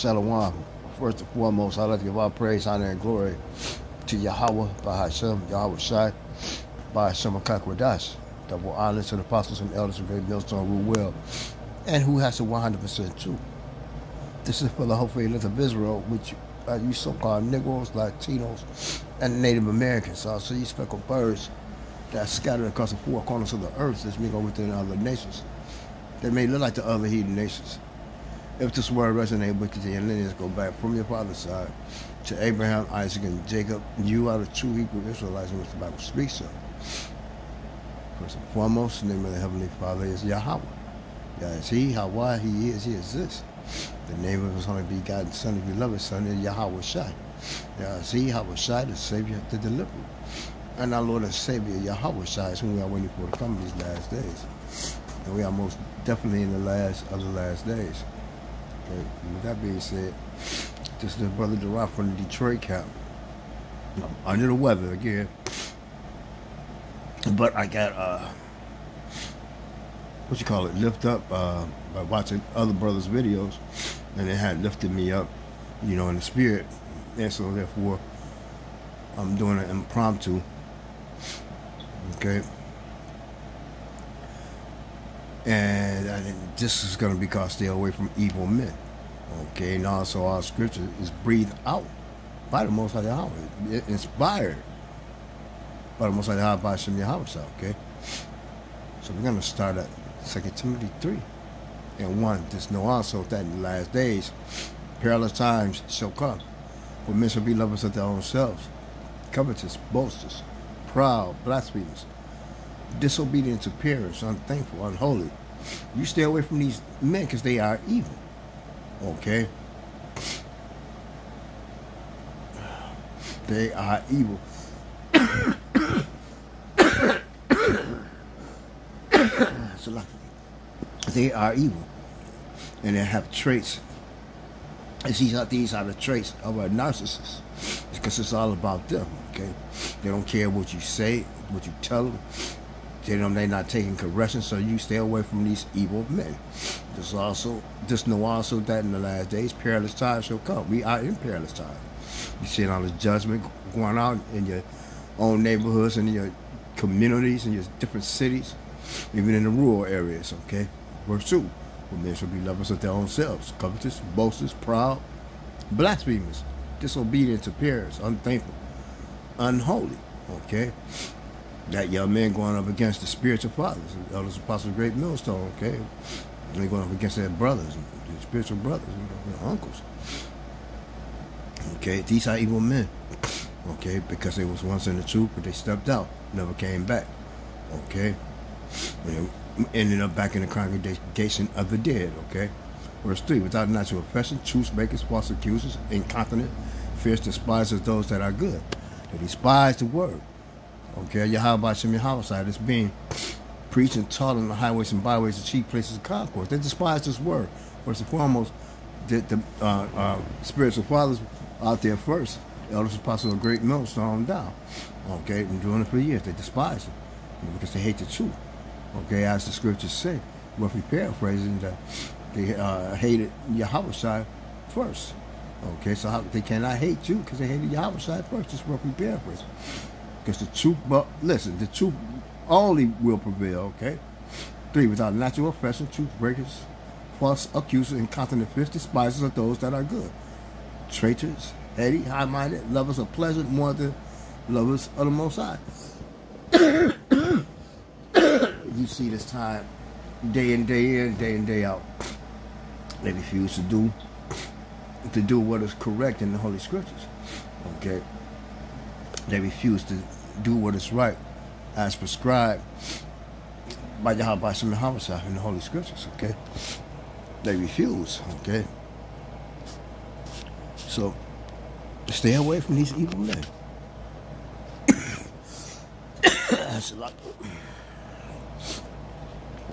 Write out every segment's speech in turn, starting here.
Shalom. First and foremost, I'd like to give all praise, honor, and glory to Yahweh, by Hashem, Yahweh Shai, by Hashem Akakwadash. Double honor to the apostles and elders of Great Millstone rule well, and who has the 100% truth. This is for the whole faith of Israel, which are you so-called Negroes, Latinos, and Native Americans. Also, you speckled birds that scattered across the four corners of the earth we go within other nations. They may look like the other heathen nations. If this word resonate with you, your lineage go back from your father's side to Abraham, Isaac, and Jacob. You are the true Hebrew Israelites in which the Bible speaks of. First and foremost, the name of the Heavenly Father is Yahweh. Yah is He, how why He is, He exists. The name of His only begotten Son, the beloved Son, is Yahweh Shai. Yah is He, Yahweh Shai, the Savior, the deliverer. And our Lord and Savior, Yahweh Shai, is whom we are waiting for to come in these last days. And we are most definitely in the last of the last days. Okay. With that being said, this is brother Gerard from the Detroit camp. I'm under the weather again. But I got uh what you call it, lift up uh, by watching other brothers' videos and it had lifted me up, you know, in the spirit. And so therefore I'm doing an impromptu. Okay. And I, this is going to be called stay away from evil men. Okay, and also our scripture is breathed out by the Most High Yahweh, inspired by the Most High Yahweh by Shem Yahweh. Okay, so we're going to start at 2 Timothy 3 and 1. Just know also that in the last days, perilous times shall come, for men shall be lovers of their own selves, covetous, boasters, proud, blasphemers, disobedient to parents, unthankful, unholy. You stay away from these men because they are evil. Okay? They are evil. so like, they are evil. And they have traits. And these are, these are the traits of a narcissist. Because it's all about them, okay? They don't care what you say, what you tell them. They know they're not taking correction, so you stay away from these evil men. Just also, just know also that in the last days, perilous times shall come. We are in perilous times. You see all the judgment going out in your own neighborhoods and your communities and your different cities, even in the rural areas, okay? Verse 2. For men shall be lovers of their own selves, covetous, boasters, proud, blasphemers, disobedient to parents, unthankful, unholy, okay? That young man going up against the spiritual fathers, the elders, apostles, great millstone, okay? They're going up against their brothers, their spiritual brothers, their uncles. Okay, these are evil men. Okay, because they was once in the truth, but they stepped out, never came back. Okay, and ended up back in the congregation of the dead. Okay, verse three: without natural affection, truth makers, false accusers, incontinent, fierce despisers those that are good. They despise the word Okay, Yahweh Shem side is being preached and taught on the highways and byways and cheap places of concourse. They despise this word. First and foremost, the, the uh, uh, spiritual fathers out there first, elders apostles of great millstone down. Okay, been doing it for years. They despise it because they hate the truth. Okay, as the scriptures say, roughly paraphrasing that they uh, hated Yahweh first. Okay, so how, they cannot hate you because they hated Yahweh first. Just roughly paraphrasing. Because the truth, but listen, the truth only will prevail, okay? Three, without natural affection, truth breakers, false accusers, incontinent fist, despisers of those that are good. Traitors, heady, high-minded, lovers of pleasure more than lovers of the Most High. you see this time, day in, day in, day in, day out. They refuse to do to do what is correct in the Holy Scriptures. Okay. They refuse to do what is right as prescribed by Yahweh Shem Homicide in the Holy Scriptures, okay? They refuse, okay? So, stay away from these evil men. That's a lot.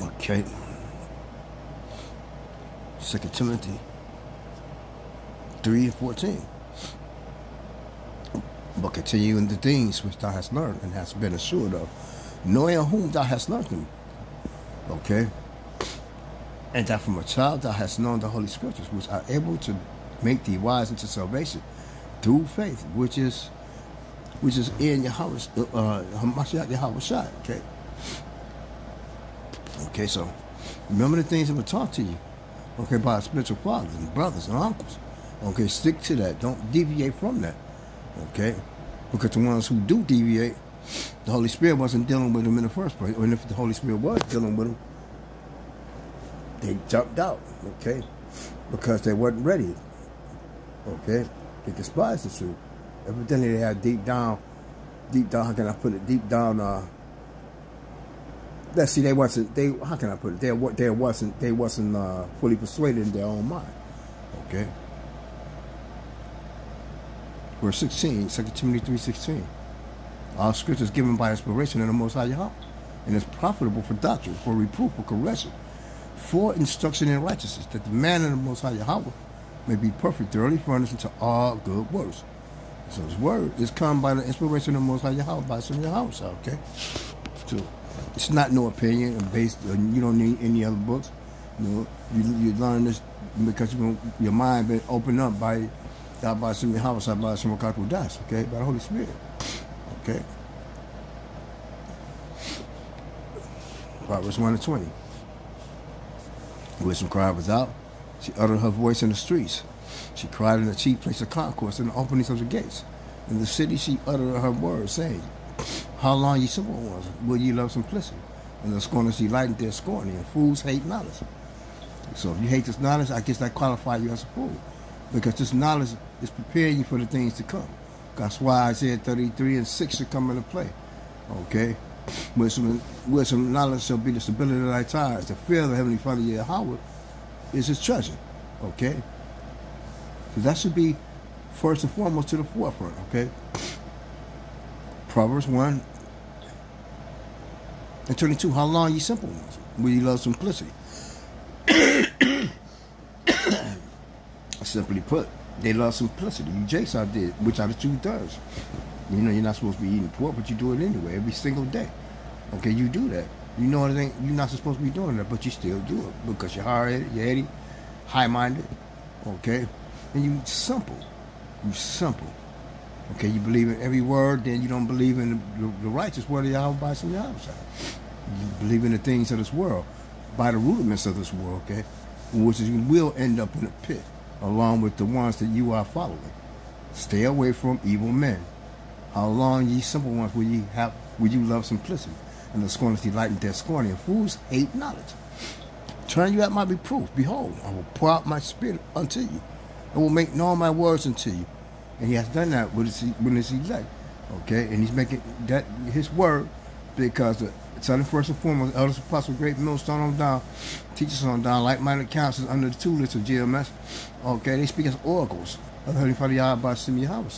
Okay. Second Timothy 3 and 14 but continue in the things which thou hast learned and hast been assured of, knowing whom thou hast learned them. Okay? And that from a child thou hast known the Holy Scriptures, which are able to make thee wise into salvation through faith, which is which is in Yahweh, uh, Hamashiach Shai. Okay. Okay, so remember the things that were taught to you, okay, by spiritual fathers and brothers and uncles. Okay, stick to that. Don't deviate from that. Okay, because the ones who do deviate, the Holy Spirit wasn't dealing with them in the first place. Or if the Holy Spirit was dealing with them, they jumped out. Okay, because they weren't ready. Okay, they despised the truth. Evidently, they had deep down, deep down. How can I put it? Deep down. Uh, let's see. They wasn't. They. How can I put it? They. They wasn't. They wasn't uh, fully persuaded in their own mind. Okay. Verse 16, 2 Timothy 3.16. All scripture is given by inspiration of the Most High Yahweh, and is profitable for doctrine, for reproof, for correction, for instruction in righteousness, that the man of the Most High Yahweh may be perfect, thoroughly furnished into all good works. So his word is come by the inspiration of the Most High Yahweh, by some Yahweh, okay? So it's not no opinion uh, based on, you don't need any other books. You know, you, you learn this because you, your mind been opened up by God by some Yahweh, by some Das, okay? By the Holy Spirit. Okay? Proverbs 1 and 20. Wisdom cried without. She uttered her voice in the streets. She cried in the chief place of concourse in the openings of the gates. In the city she uttered her words, saying, How long ye simple ones will ye love simplicity? And the scorners delight in their scorning, and fools hate knowledge. So if you hate this knowledge, I guess that qualifies you as a fool. Because this knowledge is preparing you for the things to come. That's why Isaiah 33 and 6 should come into play. Okay? Wisdom, wisdom knowledge shall be the stability of thy ties. The fear of the Heavenly Father Yahweh is his treasure. Okay? So that should be first and foremost to the forefront. Okay? Proverbs 1 and 22. How long ye simple ones? Will you love simplicity? Simply put, they love simplicity. Jason did, which are the two thirds. You know, you're not supposed to be eating pork, but you do it anyway, every single day. Okay, you do that. You know what I think? You're not supposed to be doing that, but you still do it because you're hard-headed, you're heady, high-minded. Okay, and you simple. You simple. Okay, you believe in every word, then you don't believe in the, the, the righteous word of Yahweh by some Yahweh. You believe in the things of this world, by the rudiments of this world, okay, which is, you will end up in a pit along with the ones that you are following. Stay away from evil men. How long, ye simple ones, will ye have will you love simplicity? And the scorners delight in their scorning. Fools hate knowledge. Turn you at my reproof. Behold, I will pour out my spirit unto you, and will make known my words unto you. And he has done that with his, with his elect. Okay, and he's making that his word because the Southern first and foremost, elders, apostles, great millstone on down, teachers on down, like-minded counselors under the tutelage of GMS. Okay, they speak as oracles of the Holy Father Yahweh Simi Yahweh.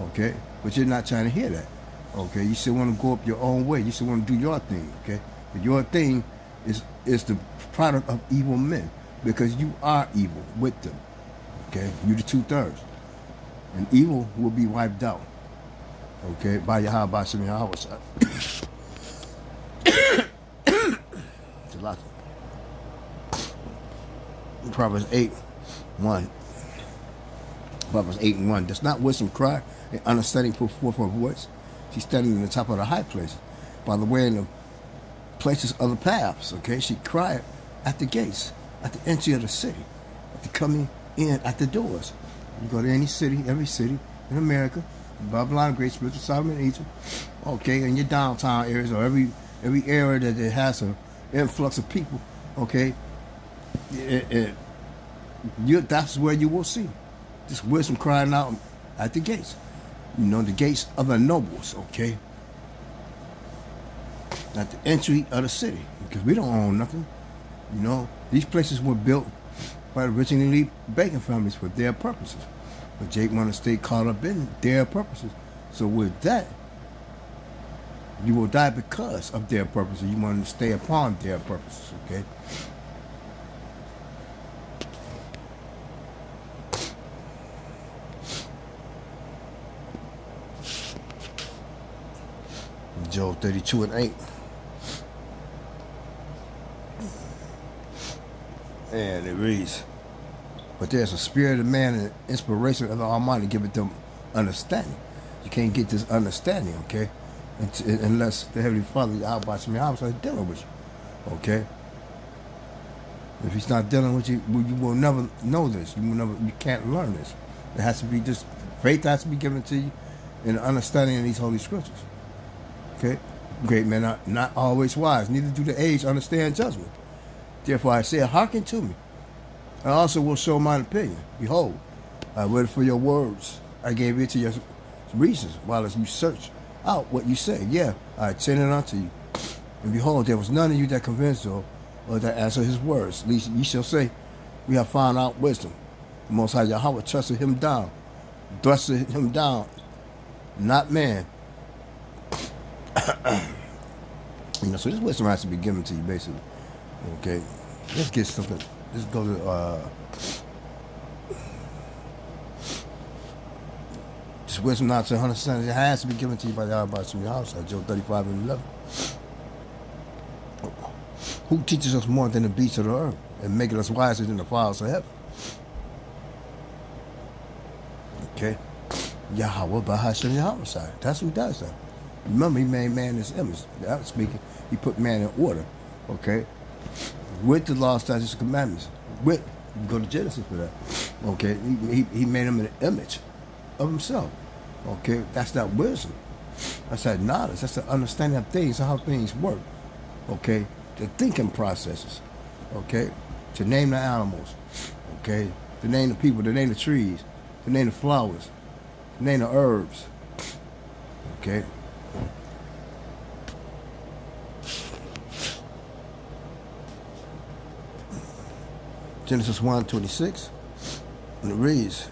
Okay, but you're not trying to hear that. Okay, you still want to go up your own way. You still want to do your thing. Okay, but your thing is is the product of evil men because you are evil with them. Okay, you're the two thirds, and evil will be wiped out. Okay, by Yahweh Simi Yahweh. Proverbs 8, 1. Proverbs 8 and 1. Does not wisdom cry and understanding put forth her voice? She's standing in the top of the high place, by the way in the places of the paths. Okay, she cried at the gates, at the entry of the city, at the coming in at the doors. You go to any city, every city in America, Babylon, Great Spiritual Solomon, Egypt, okay, in your downtown areas or every every area that it has an influx of people, okay, it, it, you, that's where you will see this wisdom crying out at the gates. You know, the gates of the nobles, okay? At the entry of the city, because we don't own nothing. You know, these places were built by elite banking families for their purposes. But Jake wanted to stay caught up in their purposes. So with that, you will die because of their purposes. You want to stay upon their purposes, okay? Job 32 and 8. And it reads, But there's a spirit of man and inspiration of the Almighty giving them understanding. You can't get this understanding, okay? Unless the Heavenly Father, some hours, is dealing with you, okay? If He's not dealing with you, you will never know this. You will never, you can't learn this. It has to be just faith has to be given to you, and understanding of these holy scriptures. Okay, great men are not always wise. Neither do the age understand judgment. Therefore, I say, hearken to me. I also will show mine opinion. Behold, I waited for your words. I gave it to your reasons while as you search out what you say. Yeah, I sent it unto you. And behold, there was none of you that convinced or, or that answered his words. Least ye shall say, We have found out wisdom. The Most High Yahweh trusted him down, thrusted him down, not man. you know, so this wisdom has to be given to you, basically. Okay, let's get something. Let's go to. Uh, wisdom not to understand it has to be given to you by the from your house. Job 35 and 11. Who teaches us more than the beasts of the earth and making us wiser than the fowls of heaven? Okay? Yahweh Bahashem Yahweh That's who does that. Remember, he made man his image. That speaking, he put man in order. Okay? With the law, statutes, and commandments. With, go to Genesis for that. Okay? He, he, he made him an image of himself. Okay? That's that wisdom. That's that knowledge. That's the understanding of things, how things work. Okay? The thinking processes. Okay? To name the animals. Okay? To name the people, to name the trees, to name the flowers, to name the herbs. Okay? Genesis 1 26, and it reads,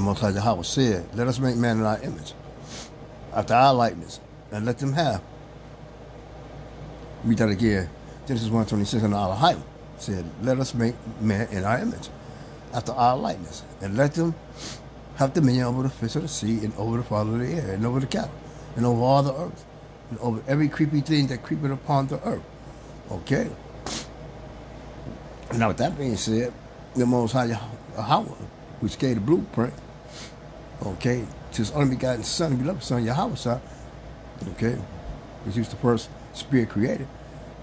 the Most High Yahweh said, Let us make man in our image, after our likeness, and let them have. Read that again. Genesis 126 and Elohim said, Let us make man in our image, after our likeness, and let them have dominion over the fish of the sea, and over the fowl of the air, and over the cattle, and over all the earth, and over every creepy thing that creepeth upon the earth. Okay? Now, with that being said, the Most High Yahweh which gave the blueprint, okay, to his only begotten son, beloved son, Yahweh, okay, which was the first spirit created.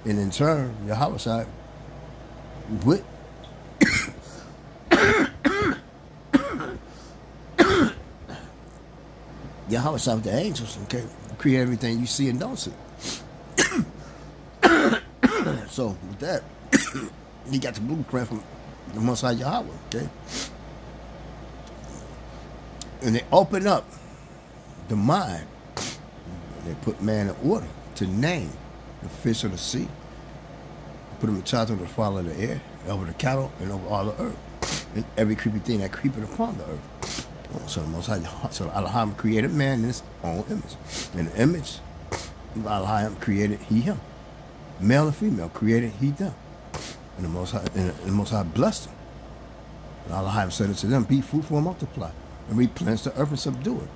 And in turn, Yahweh with Yahweh with the angels, okay, create everything you see and don't see. so with that, he got the blueprint from the Most High Yahweh, okay? And they open up the mind. They put man in order to name the fish of the sea, put them in charge of the fowl of the air, over the cattle, and over all the earth, and every creepy thing that creepeth upon the earth. So the Most High, so Elohim created man in his own image. In the image, Elohim created he him. Male and female created he them. And the Most High, and the Most High blessed them. And Elohim said unto them, Be fruitful and multiply and replenish the earth and subdue it,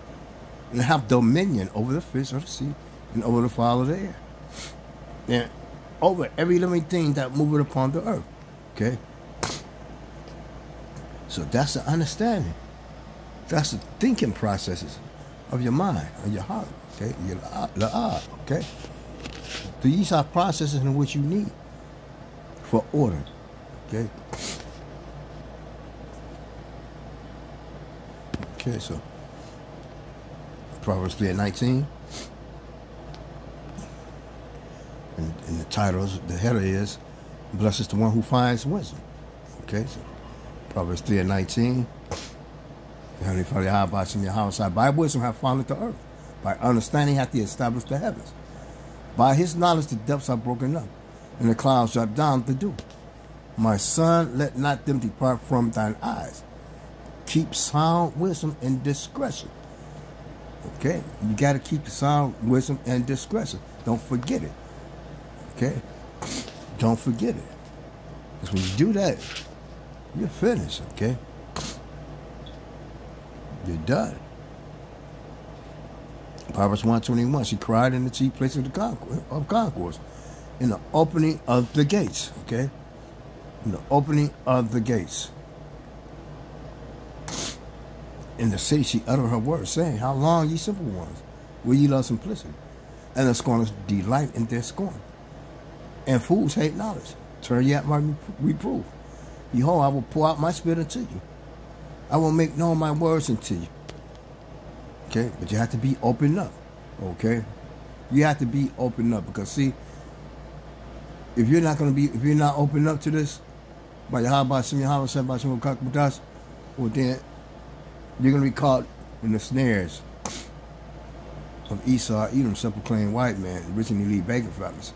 and have dominion over the fish of the sea and over the fowl of the air, and over every living thing that moveth upon the earth. Okay? So that's the understanding. That's the thinking processes of your mind, of your heart, okay? Your la'ah, okay? These are processes in which you need for order, okay? Okay, so Proverbs 3 and 19. And, and the title, the header is, Blessed is the one who finds wisdom. Okay, so Proverbs 3 and 19. Heavenly Father, how about in your house? By wisdom have founded the earth. By understanding hath he established the heavens. By his knowledge the depths are broken up, and the clouds drop down to dew. My son, let not them depart from thine eyes keep sound wisdom and discretion. Okay? You got to keep the sound wisdom and discretion. Don't forget it. Okay? Don't forget it. Because when you do that, you're finished. Okay? You're done. Proverbs 121, she cried in the chief place of the concourse, of concourse, in the opening of the gates, okay? In the opening of the gates. In the city she uttered her words, saying, How long, ye simple ones, will ye love simplicity? And the scorners delight in their scorn. And fools hate knowledge. Turn ye at my reproof. Behold, I will pour out my spirit unto you. I will make known my words unto you. Okay, but you have to be open up. Okay, you have to be open up because see, if you're not going to be, if you're not open up to this, by Yahweh Shem Yahweh Shem by Shem Kakbudas, well then you're going to be caught in the snares of Esau, Edom, simple claim white man, originally lead Baker families.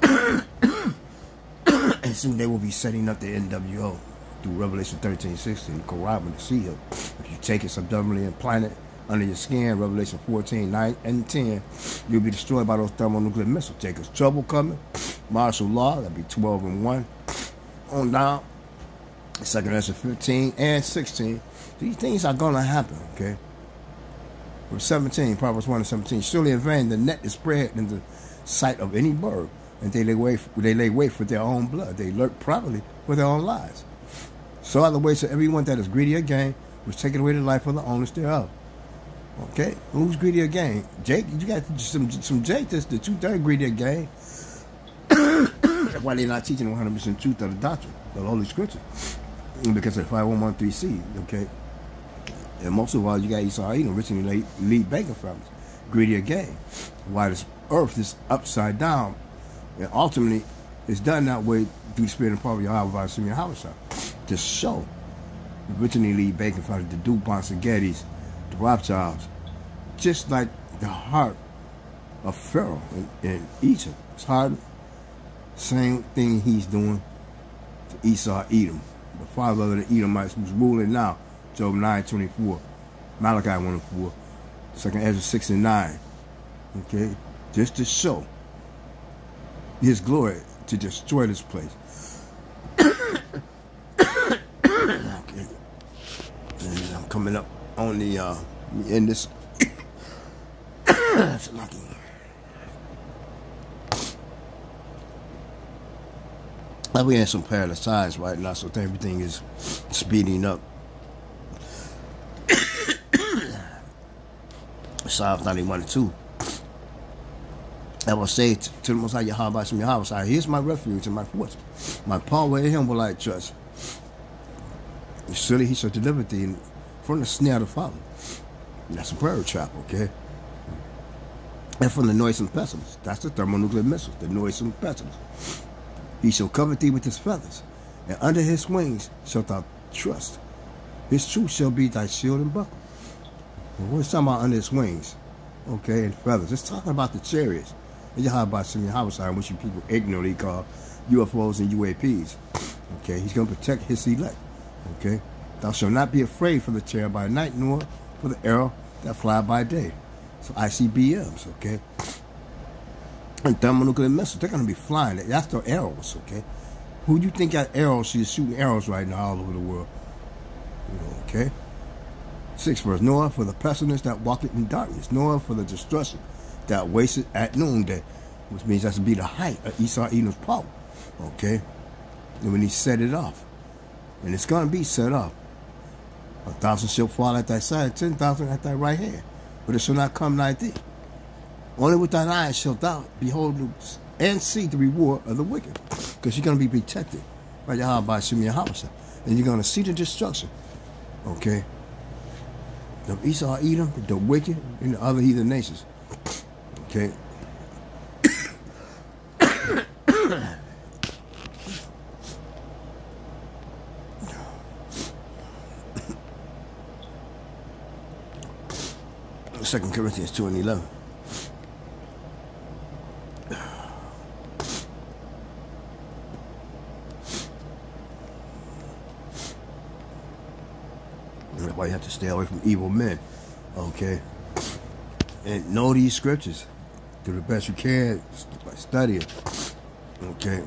and soon they will be setting up the NWO through Revelation 13, 16, corroborate the seal. If you take it subdermally and plant it under your skin, Revelation 14, 9 and 10, you'll be destroyed by those thermonuclear missiles. Jacob's trouble coming, martial law, that'll be 12 and 1. On down, Second Ezra 15 and 16. These things are going to happen, okay? Verse 17, Proverbs 1 and 17. Surely in vain the net is spread in the sight of any bird, and they lay wait, they lay wait for their own blood. They lurk privately for their own lives. So are the ways of everyone that is greedy of gain, which taketh away the life of the owners thereof. Okay, who's greedy of gain? Jake, you got some some Jake that's the truth. They're greedy of gain. why they're not teaching 100 percent truth of the doctrine, the Holy Scripture, because of 5113C. Okay, and most of all, you got Esau Edom, originally lead, lead banker families, greedy of gain. Why this earth is upside down, and ultimately, it's done that way through spirit and power of Yahweh Simeon Hawashah to show originally lead banker families, the DuPonts and Gettys the Rothschilds, just like the heart of Pharaoh in, in Egypt. It's hard. Same thing he's doing to Esau Edom, the father of the Edomites who's ruling now. Job 9, 24, Malachi 1 and 4, 2 Ezra 6 and 9. Okay? Just to show his glory to destroy this place. okay. And I'm coming up on the uh in this lucky. We in some perilous times right now, so everything is speeding up. Psalms 91 and 2. I will say to, the Most High Yahweh, Yahweh, here's my refuge and my fortress. My power in him will I trust. Surely he shall deliver thee from the snare of the fowler. That's a prayer trap, okay? And from the noisome pestilence. That's the thermonuclear missiles, the noisome pestilence. He shall cover thee with his feathers, and under his wings shalt thou trust. His truth shall be thy shield and buckler. Well, we're talking about under his wings, okay, and feathers. It's talking about the chariots. And Yahweh Shem Yahweh, which you people ignorantly call UFOs and UAPs. Okay, he's going to protect his elect. Okay, Thou shalt not be afraid for the terror by night, nor for the arrow that fly by day. So ICBMs, okay? And thermonuclear missiles, they're going to be flying. it. That's the arrows, okay? Who do you think got arrows? She's shooting arrows right now all over the world. okay? Six verse, nor for the pestilence that walketh in darkness, nor for the destruction that wasteth at noonday, which means that's to be the height of Esau Edom's power, okay? And when he set it off, and it's going to be set off, a thousand shall fall at thy side, ten thousand at thy right hand, but it shall not come nigh thee. Only with thine eyes shalt thou behold and see the reward of the wicked, because you're going to be protected by Yahweh by Shemi Yahweh, and you're going to see the destruction. Okay, the Esau, Edom, the wicked, and the other heathen nations. Okay. Second Corinthians 2 and 11. That's why you have to stay away from evil men. Okay? And know these scriptures. Do the best you can by studying. Okay?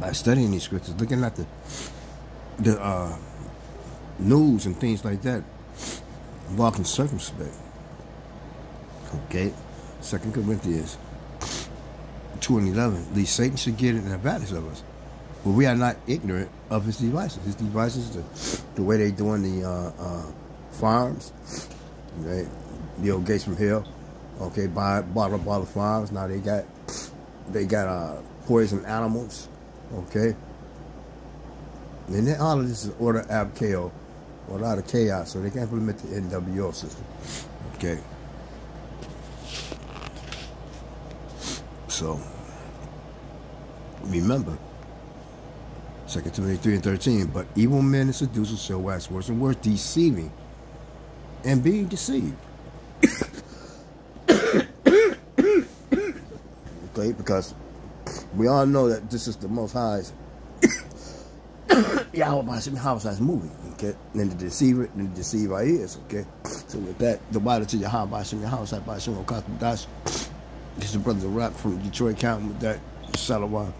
By studying these scriptures, looking at the the uh, news and things like that walking circumspect. Okay? Second Corinthians 2 and 11. At least Satan should get an advantage of us. But we are not ignorant of his devices. His devices, the, the way they doing the uh, uh, farms, right? The old gates from hell. Okay, buy bottle bottle farms. Now they got they got uh, poison animals. Okay. And then all of this is order ab chaos, or out of chaos, so they can implement the NWO system. Okay. So remember, 2 Timothy 3 and 13, but evil men and seducers shall wax worse and worse, deceiving and being deceived. okay, because we all know that this is the most highest Yahweh that's moving, okay? And to deceive it and to deceive our ears, okay? So with that, the Bible to Yahweh your house, I Bashim Okakadash. This is Brother Rap from Detroit County with that Salawam.